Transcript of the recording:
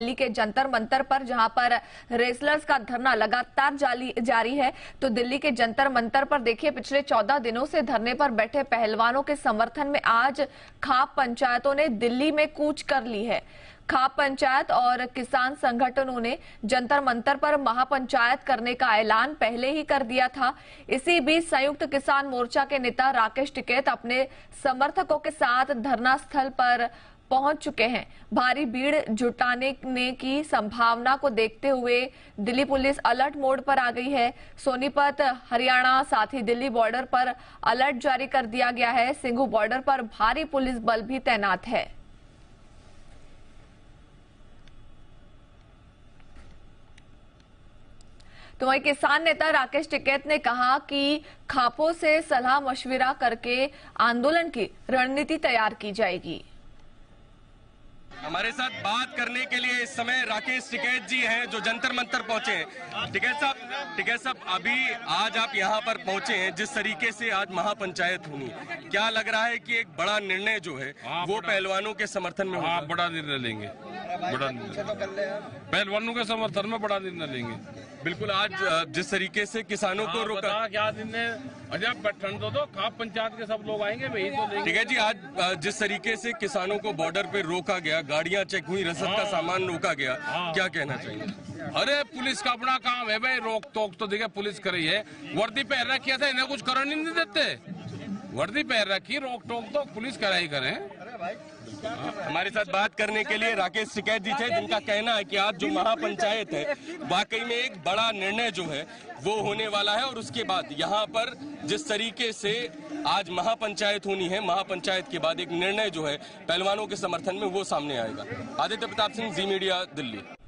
दिल्ली के जंतर मंतर पर, जहाँ पर रेसलर्स का धरना लगातार जारी है। तो दिल्ली के जंतर मंतर पर देखिए, पिछले 14 दिनों से धरने पर बैठे पहलवानों के समर्थन में आज खाप पंचायतों ने दिल्ली में कूच कर ली है। खाप पंचायत और किसान संगठनों ने जंतर मंतर पर महापंचायत करने का ऐलान पहले ही कर दिया था। इसी बीच संयुक्त किसान मोर्चा के नेता राकेश टिकैत अपने समर्थकों के साथ धरना स्थल पर पहुँच चुके हैं। भारी भीड़ जुटाने ने की संभावना को देखते हुए दिल्ली पुलिस अलर्ट मोड पर आ गई है। सोनीपत, हरियाणा, साथ ही दिल्ली बॉर्डर पर अलर्ट जारी कर दिया गया है। सिंघू बॉर्डर पर भारी पुलिस बल भी तैनात है। तो वहीं किसान नेता राकेश टिकैत ने कहा कि खापों से सलाह मशविरा करके आंदोलन की रणनीति तैयार की जाएगी। हमारे साथ बात करने के लिए इस समय राकेश टिकैत जी हैं जो जंतर मंतर पहुँचे हैं। टिकैत साहब टिकैत साहब अभी आज आप यहाँ पर पहुँचे हैं जिस तरीके से आज महापंचायत हुई क्या लग रहा है कि एक बड़ा निर्णय जो है हाँ, वो पहलवानों के समर्थन में आप होगा बड़ा निर्णय लेंगे। बड़ा निर्णय। पहलवानों के समर्थन में बड़ा निर्णय लेंगे। बिल्कुल आज जिस तरीके से किसानों को हाँ, रोका बता क्या निर्णय अजय बैठन दो दो खाप पंचायत के सब लोग आएँगे वही तो ठीक है जी आज जिस तरीके से किसानों को बॉर्डर पे रोका गया गाड़ियाँ चेक हुई रसद का हाँ। सामान रोका गया हाँ। क्या कहना चाहिए? अरे पुलिस का अपना काम है भाई रोक टोक तो देखे पुलिस करी है। वर्दी पहन रखी है था इन्हें कुछ करने नहीं देते। वर्दी पहन रखी रोक टोक तो पुलिस कराई करें। हमारे साथ बात करने के लिए राकेश शिकैत जी थे, जिनका कहना है कि आज जो महापंचायत है, वाकई में एक बड़ा निर्णय जो है, वो होने वाला है। और उसके बाद यहाँ पर जिस तरीके से आज महापंचायत होनी है, महापंचायत के बाद एक निर्णय जो है, पहलवानों के समर्थन में वो सामने आएगा। आदित्य प्रताप सिंह, जी मीडिया, दिल्ली।